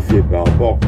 c'est par rapport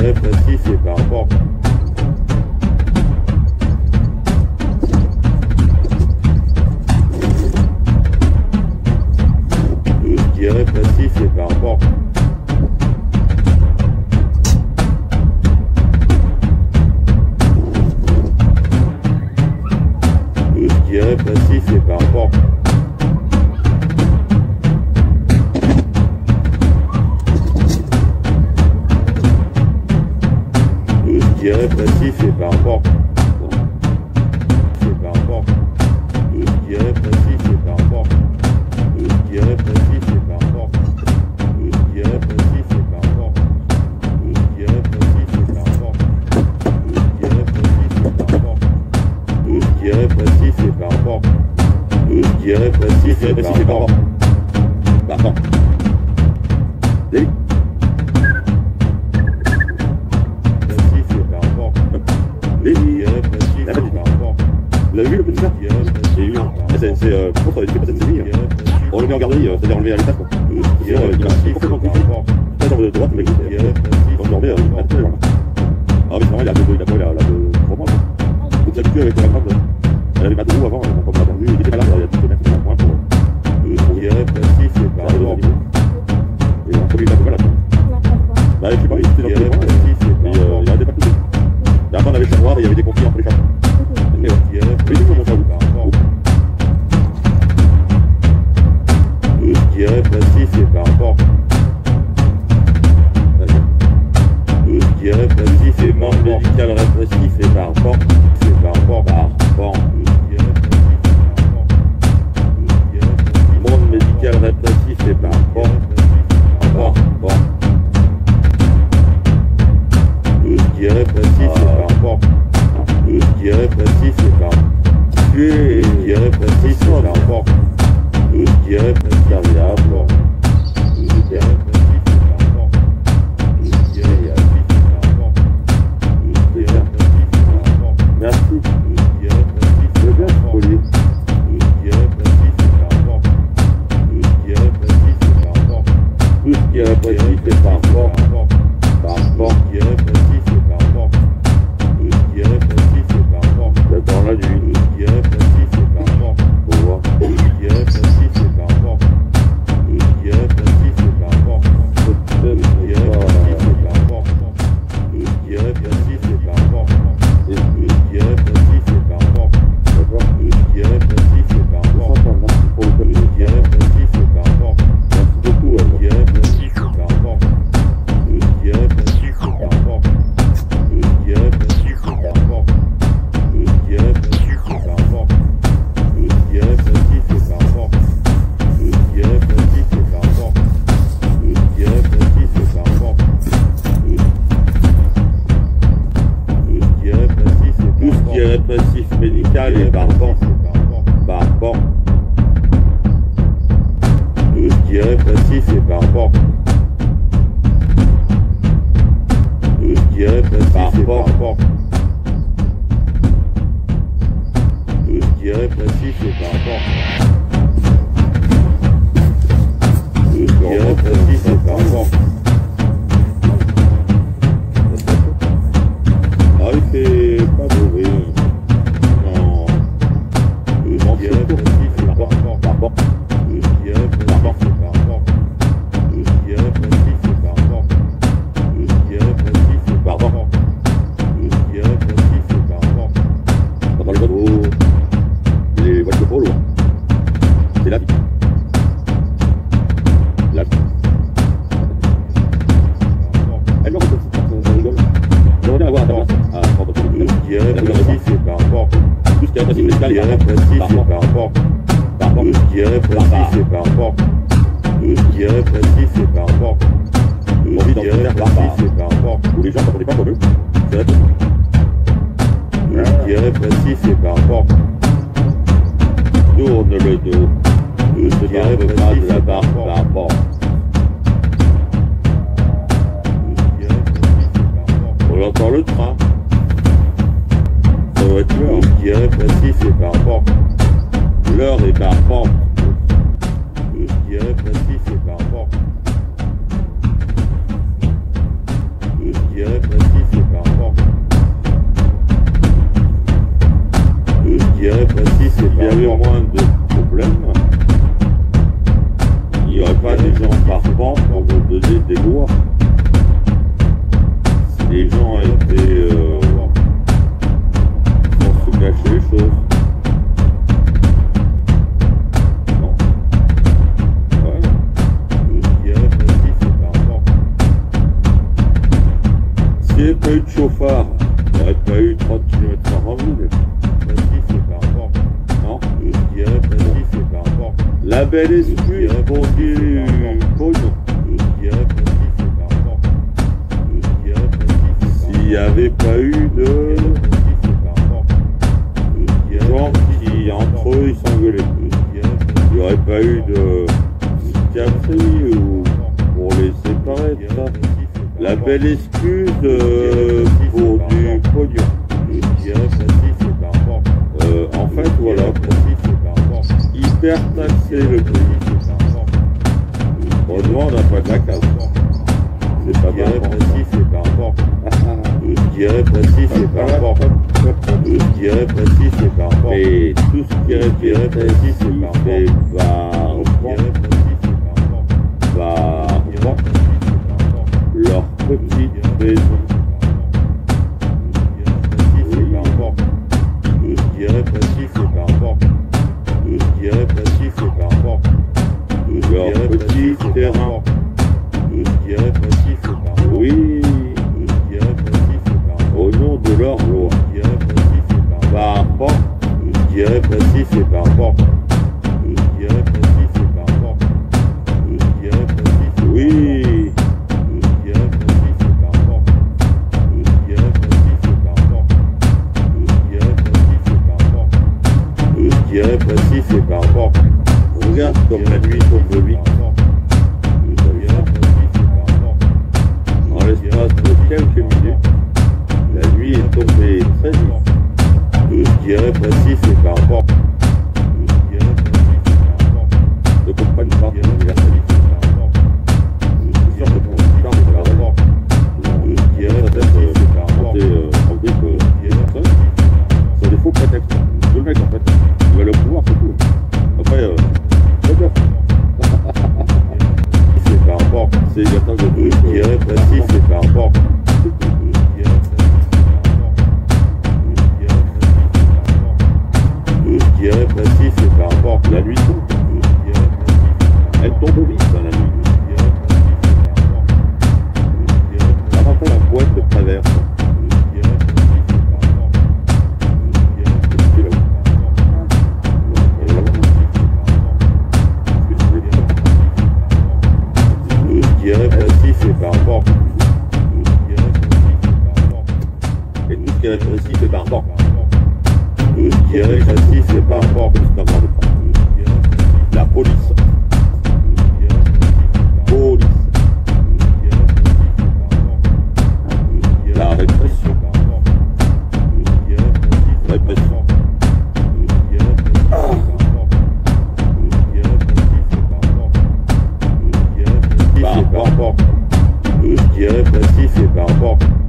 intérêt précis, c'est par rapport Vous avez vu le petit là J'ai eu un. Ah, c'est contre. Euh, hein. On le met en garderie, euh, c'est-à-dire on à l'état. quoi. Sinon, euh, il m'a complètement. Pas dans le mais quand. Hein, hein. Ah, mais c'est il a deux, il a il a deux, trois mois. Faut que ah, avec la femme. Elle avait pas de roue avant, m'a répression, c'est par. Qui est répressif, c'est. Tout ce qui est répressif, c'est par force. Tout ce qui est répressif. Merci. Je. Tout ce qui est répressif est par force. Tout ce qui est répressif 100 L'heure est par rapport. Je dirais passif et par rapport. Je dirais passif et par rapport. Je dirais passif et S'il y par rapport. moins de problèmes, il n'y aurait pas des gens par banc pour nous donner des lois. Je dirais passif et par S'il n'y avait pas eu de gens qui entre eux ils s'engueulaient. Il n'y aurait pas eu de psychiatrie ou pour les séparer, ça. La belle excuse euh, pour du pognon. Euh, en fait, voilà, le pays. Heureusement, on n'a pas de la. C'est pas mal. et par rapport. Je dirais passif et par rapport. Je dirais passif et par rapport. Mais tout ce qui est passif et par rapport. par rapport. par leur petite maison. Dirais passif et. Je dirais petit terrain. Je dirais passif et. Oui, Je dirais passif et au nom de leur loi. Je dirais passif et par rapport. Par rapport, Je dirais passif et dirais passif et par rapport. Je dirais passif et par rapport. Ne comprennent pas Je dirais l'universalité. passif et par rapport. C'est sûr que pour le temps, c'est. Je dirais par rapport. C'est des faux prétextes. Le mec, en fait, il va le pouvoir, c'est tout. Après, euh, c'est bien. C'est par rapport. C'est Je dirais passif et par rapport. Dirais passif et par rapport.